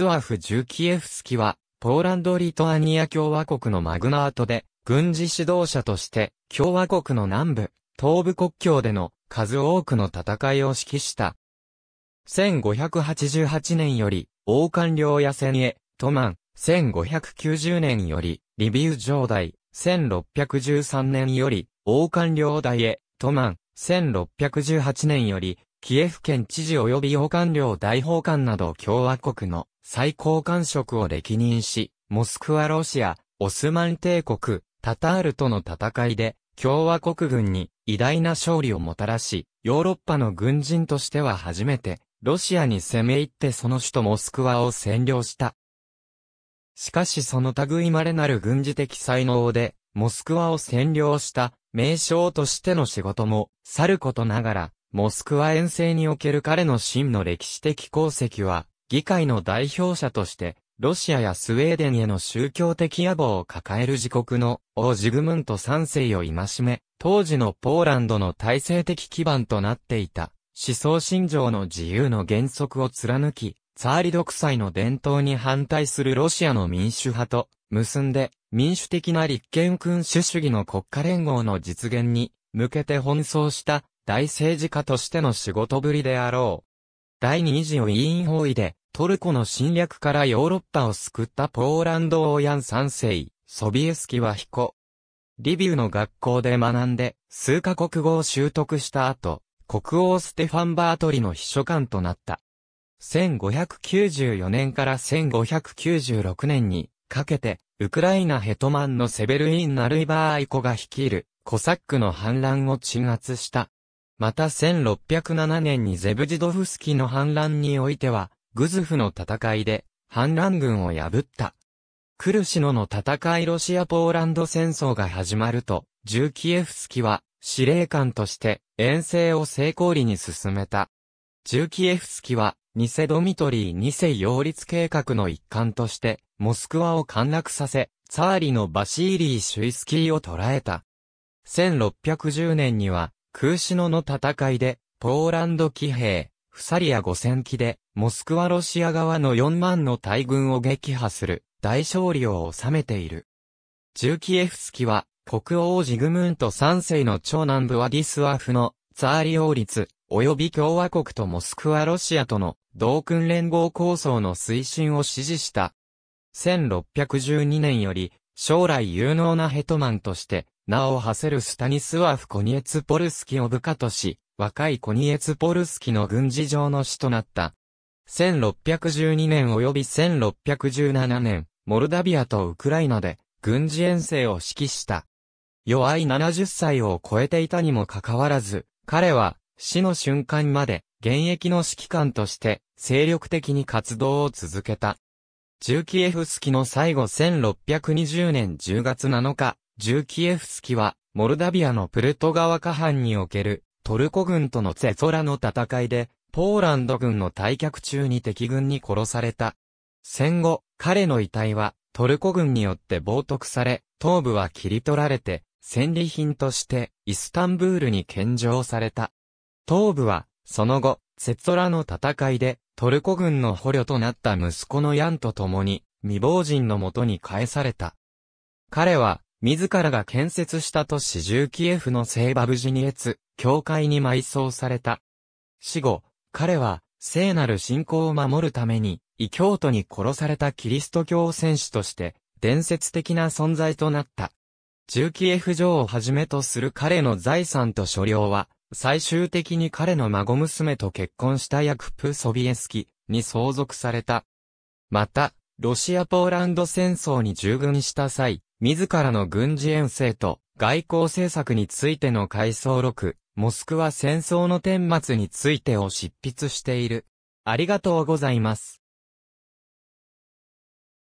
トゥアフ・ジュキエフスキは、ポーランド・リトアニア共和国のマグナートで、軍事指導者として、共和国の南部、東部国境での数多くの戦いを指揮した。1588年より、王冠領野戦へ、トマン、1590年より、リビウ城代、1613年より、王冠領代へ、トマン、1618年より、キエフ県知事及び王冠領大法官など共和国の最高官職を歴任し、モスクワロシア、オスマン帝国、タタールとの戦いで、共和国軍に偉大な勝利をもたらし、ヨーロッパの軍人としては初めて、ロシアに攻め入ってその首都モスクワを占領した。しかしその類まれなる軍事的才能で、モスクワを占領した名将としての仕事も、さることながら、モスクワ遠征における彼の真の歴史的功績は、議会の代表者として、ロシアやスウェーデンへの宗教的野望を抱える自国の王ジグムント3世を戒め、当時のポーランドの体制的基盤となっていた。思想信条の自由の原則を貫き、ツァーリ独裁の伝統に反対するロシアの民主派と結んで民主的な立憲君主主義の国家連合の実現に向けて奔走した大政治家としての仕事ぶりであろう。第二次を委員法位でトルコの侵略からヨーロッパを救ったポーランド王ヤン三世、ソビエスキは彦。リビウの学校で学んで数カ国語を習得した後、国王ステファン・バートリの秘書官となった。1594年から1596年にかけて、ウクライナヘトマンのセヴェルィーン・ナルィヴァーイコが率いるコサックの反乱を鎮圧した。また1607年にゼブジドフスキの反乱においては、グズフの戦いで反乱軍を破った。クルシノの戦いロシア・ポーランド戦争が始まると、ジューキエフスキは司令官として遠征を成功裏に進めた。ジューキエフスキは、ニセドミトリー2世擁立計画の一環として、モスクワを陥落させ、ツァーリのバシーリー・シュイスキーを捕らえた。1610年には、空シノの戦いで、ポーランド騎兵、フサリア5000機で、モスクワロシア側の4万の大軍を撃破する、大勝利を収めている。ジューキエフスキは、国王ジグムント3世の長男ブワディスワフのツァーリ王立、及び共和国とモスクワロシアとの同訓連合構想の推進を支持した。1612年より将来有能なヘトマンとして名を馳せるスタニスワフ・コニエツポルスキを部下とし、若いコニエツポルスキの軍事上の首となった。1612年及び1617年、モルダビアとウクライナで軍事遠征を指揮した。弱い70歳を超えていたにもかかわらず、彼は死の瞬間まで現役の指揮官として精力的に活動を続けた。ジューキエフスキの最後1620年10月7日、ジュキエフスキはモルダビアのプルト川下半におけるトルコ軍とのゼゾラの戦いで、ポーランド軍の退却中に敵軍に殺された。戦後、彼の遺体はトルコ軍によって冒涜され、頭部は切り取られて、戦利品としてイスタンブールに献上された。頭部は、その後、セツォラの戦いでトルコ軍の捕虜となった息子のヤンと共に未亡人のもとに返された。彼は、自らが建設した都市ジューキエフの聖バブジニエツ、教会に埋葬された。死後、彼は、聖なる信仰を守るために、異教徒に殺されたキリスト教戦士として、伝説的な存在となった。ジューキエフ城をはじめとする彼の財産と所領は、最終的に彼の孫娘と結婚したヤクプ・ソビエスキに相続された。また、ロシア・ポーランド戦争に従軍した際、自らの軍事遠征と外交政策についての回想録、モスクワ戦争の顛末についてを執筆している。ありがとうございます。